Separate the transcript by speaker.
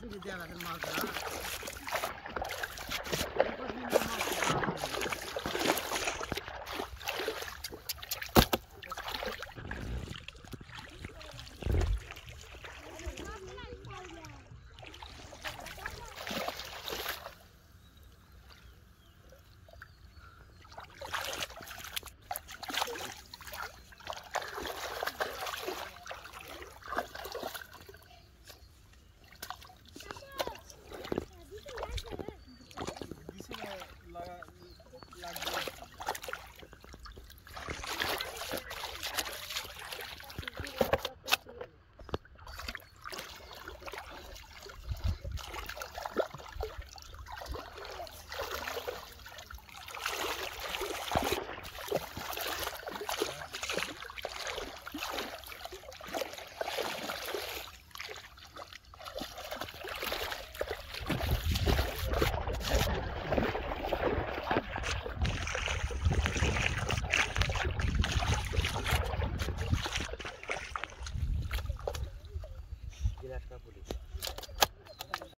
Speaker 1: 这是见了，跟猫似的。quedar acá por.